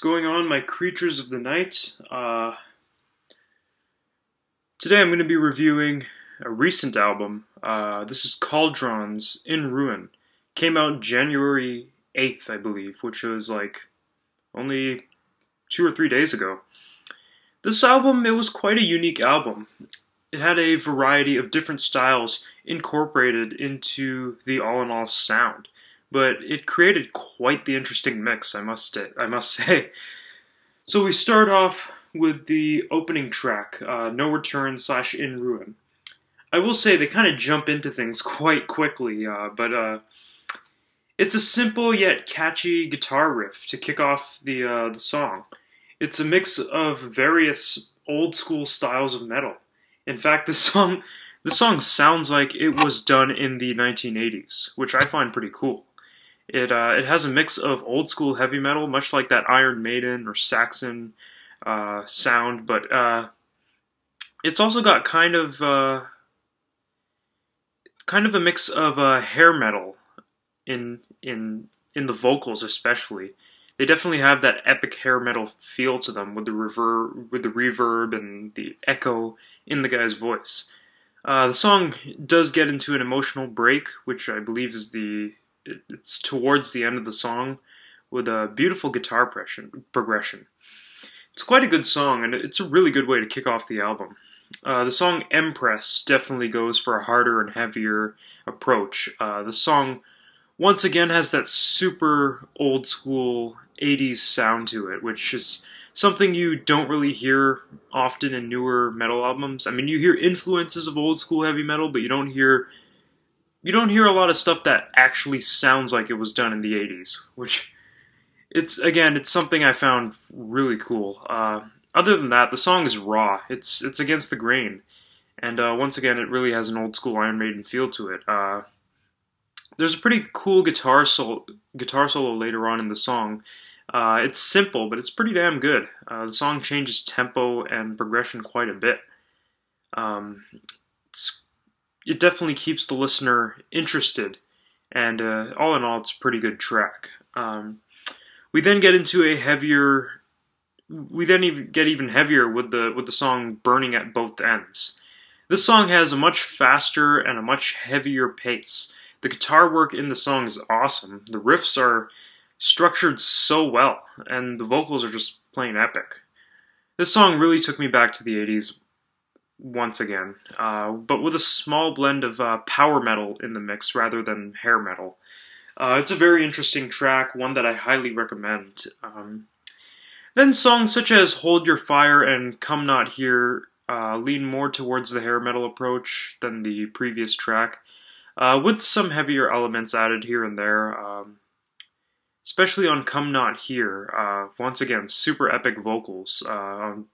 What's going on, my creatures of the night? Uh, today I'm going to be reviewing a recent album. Uh, this is Cauldron's In Ruin. Came out January 8th, I believe, which was like only two or three days ago. This album, it was quite a unique album. It had a variety of different styles incorporated into the all in all sound but it created quite the interesting mix, I must I must say. So we start off with the opening track, uh, No Return slash In Ruin. I will say they kind of jump into things quite quickly, uh, but uh, it's a simple yet catchy guitar riff to kick off the uh, the song. It's a mix of various old school styles of metal. In fact, the song the song sounds like it was done in the 1980s, which I find pretty cool. It uh, it has a mix of old school heavy metal, much like that Iron Maiden or Saxon uh, sound, but uh, it's also got kind of uh, kind of a mix of uh, hair metal in in in the vocals, especially. They definitely have that epic hair metal feel to them with the reverb, with the reverb and the echo in the guy's voice. Uh, the song does get into an emotional break, which I believe is the it's towards the end of the song with a beautiful guitar progression. It's quite a good song, and it's a really good way to kick off the album. Uh, the song Empress definitely goes for a harder and heavier approach. Uh, the song, once again, has that super old school 80s sound to it, which is something you don't really hear often in newer metal albums. I mean, you hear influences of old school heavy metal, but you don't hear you don't hear a lot of stuff that actually sounds like it was done in the 80s, which it's again, it's something I found really cool. Uh, other than that, the song is raw. It's it's against the grain, and uh, once again, it really has an old school Iron Maiden feel to it. Uh, there's a pretty cool guitar solo, guitar solo later on in the song. Uh, it's simple, but it's pretty damn good. Uh, the song changes tempo and progression quite a bit. Um, it's it definitely keeps the listener interested, and uh, all in all, it's a pretty good track. Um, we then get into a heavier. We then even get even heavier with the with the song "Burning at Both Ends." This song has a much faster and a much heavier pace. The guitar work in the song is awesome. The riffs are structured so well, and the vocals are just plain epic. This song really took me back to the 80s once again, uh, but with a small blend of uh, power metal in the mix rather than hair metal. Uh, it's a very interesting track, one that I highly recommend. Um, then songs such as Hold Your Fire and Come Not Here uh, lean more towards the hair metal approach than the previous track, uh, with some heavier elements added here and there. Um, especially on Come Not Here, uh, once again, super epic vocals on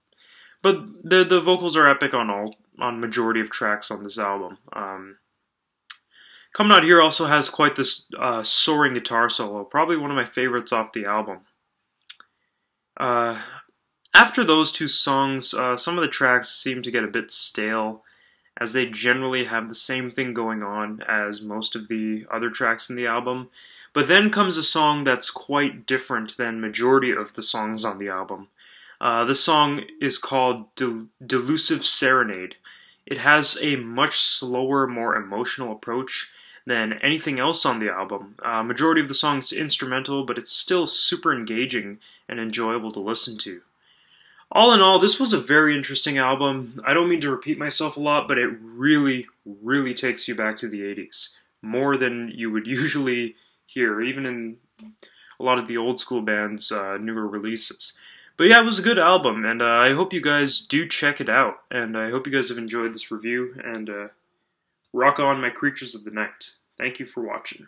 but the the vocals are epic on all on majority of tracks on this album. Um, Come Not Here also has quite this uh, soaring guitar solo, probably one of my favorites off the album. Uh, after those two songs, uh, some of the tracks seem to get a bit stale, as they generally have the same thing going on as most of the other tracks in the album. But then comes a song that's quite different than majority of the songs on the album. Uh, the song is called Del- Delusive Serenade. It has a much slower, more emotional approach than anything else on the album. Uh, majority of the song is instrumental, but it's still super engaging and enjoyable to listen to. All in all, this was a very interesting album. I don't mean to repeat myself a lot, but it really, really takes you back to the 80s. More than you would usually hear, even in a lot of the old school bands' uh, newer releases. But yeah, it was a good album, and uh, I hope you guys do check it out. And I hope you guys have enjoyed this review, and uh, rock on, my creatures of the night. Thank you for watching.